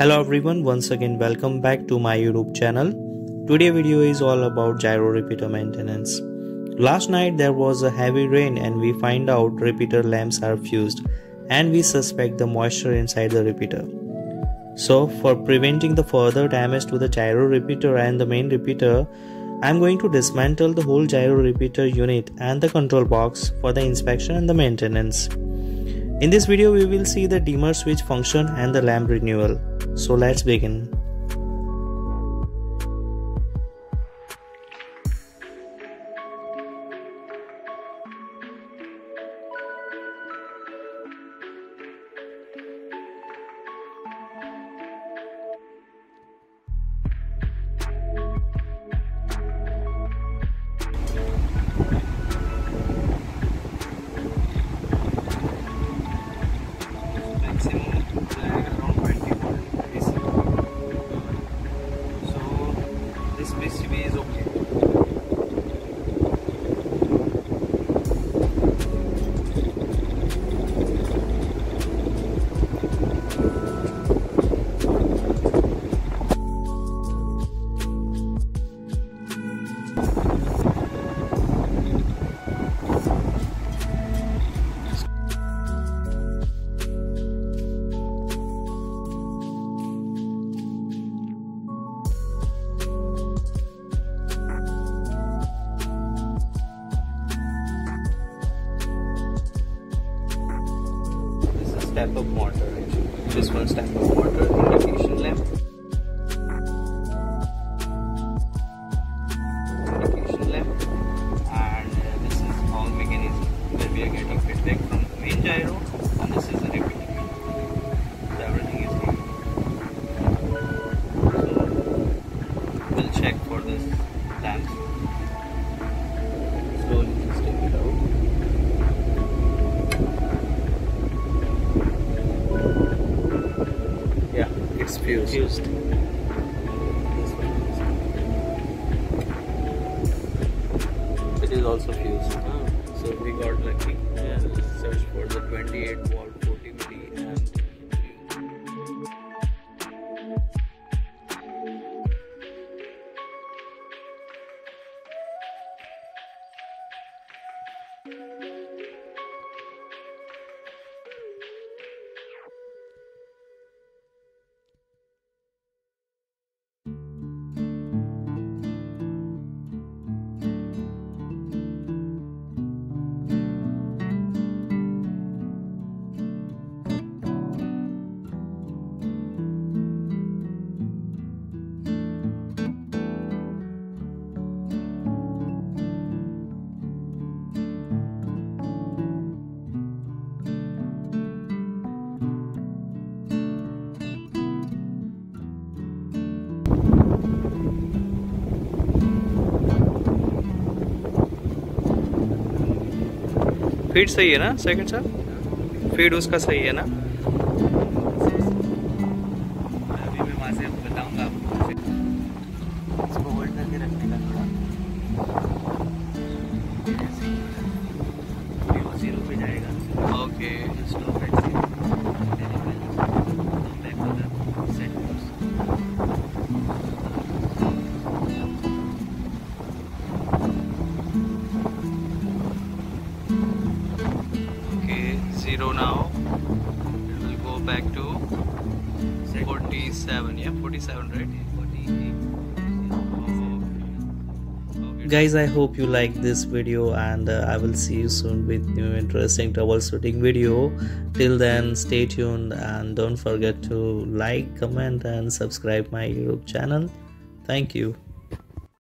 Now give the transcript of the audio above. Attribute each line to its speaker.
Speaker 1: Hello everyone, once again welcome back to my YouTube channel. Today video is all about gyro repeater maintenance. Last night there was a heavy rain and we find out repeater lamps are fused and we suspect the moisture inside the repeater. So for preventing the further damage to the gyro repeater and the main repeater, I am going to dismantle the whole gyro repeater unit and the control box for the inspection and the maintenance. In this video we will see the dimmer switch function and the lamp renewal. So let's begin. is okay. Step of motor this one stepper motor indication lamp. Indication lamp. And uh, this is all mechanism where we are getting feedback from the main gyro. And this is the repeater so everything is here so we'll check for this lamp it's fused. fused. It is also fused. Oh. So we got lucky. Yeah. Search for feed सही है ना second sir feed उसका सही है ना?
Speaker 2: इसको hold करके रखने का थोड़ा।
Speaker 1: Zero now. It will go back to 47 yeah 47 right? Guys i hope you like this video and uh, i will see you soon with new interesting troubleshooting video. Till then stay tuned and don't forget to like comment and subscribe my youtube channel. Thank you